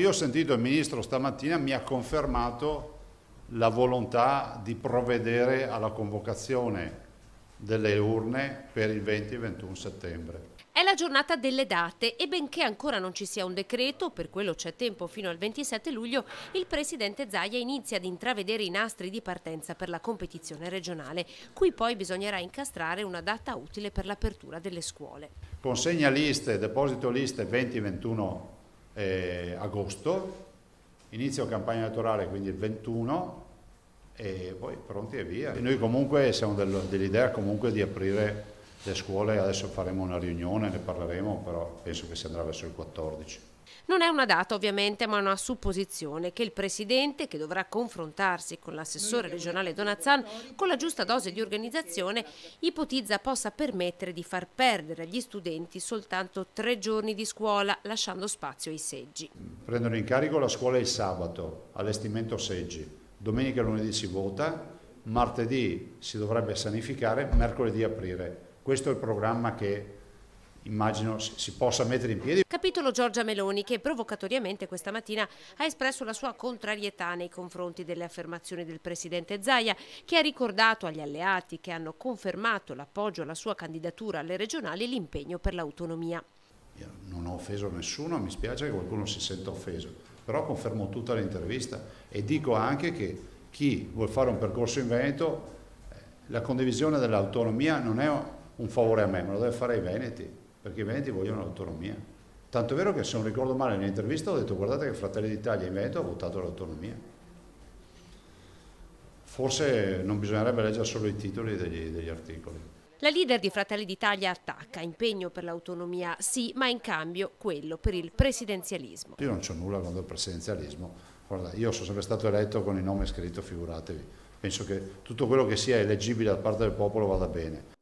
Io ho sentito il Ministro stamattina, mi ha confermato la volontà di provvedere alla convocazione delle urne per il 20 e 21 settembre. È la giornata delle date e benché ancora non ci sia un decreto, per quello c'è tempo fino al 27 luglio, il presidente Zaia inizia ad intravedere i nastri di partenza per la competizione regionale, cui poi bisognerà incastrare una data utile per l'apertura delle scuole. Consegna liste, deposito liste 20-21 eh, agosto, inizio campagna elettorale quindi il 21 e poi pronti e via. E noi comunque siamo dell'idea comunque di aprire le scuole, adesso faremo una riunione, ne parleremo, però penso che si andrà verso il 14. Non è una data ovviamente, ma una supposizione che il Presidente, che dovrà confrontarsi con l'assessore regionale Donazzan con la giusta dose di organizzazione, ipotizza possa permettere di far perdere agli studenti soltanto tre giorni di scuola, lasciando spazio ai seggi. Prendono in carico la scuola il sabato, allestimento seggi, domenica e lunedì si vota, martedì si dovrebbe sanificare, mercoledì aprire. Questo è il programma che immagino si possa mettere in piedi. Capitolo Giorgia Meloni che provocatoriamente questa mattina ha espresso la sua contrarietà nei confronti delle affermazioni del presidente Zaia che ha ricordato agli alleati che hanno confermato l'appoggio alla sua candidatura alle regionali l'impegno per l'autonomia. Io non ho offeso nessuno, mi spiace che qualcuno si senta offeso, però confermo tutta l'intervista e dico anche che chi vuole fare un percorso in Veneto, eh, la condivisione dell'autonomia non è un favore a me, ma lo deve fare ai Veneti perché i Veneti vogliono l'autonomia. Tanto è vero che se non ricordo male nell'intervista ho detto guardate che Fratelli d'Italia in Veneto ha votato l'autonomia. Forse non bisognerebbe leggere solo i titoli degli, degli articoli. La leader di Fratelli d'Italia attacca, impegno per l'autonomia sì, ma in cambio quello per il presidenzialismo. Io non c'ho nulla contro il presidenzialismo, Guarda, io sono sempre stato eletto con il nome scritto, figuratevi. Penso che tutto quello che sia eleggibile da parte del popolo vada bene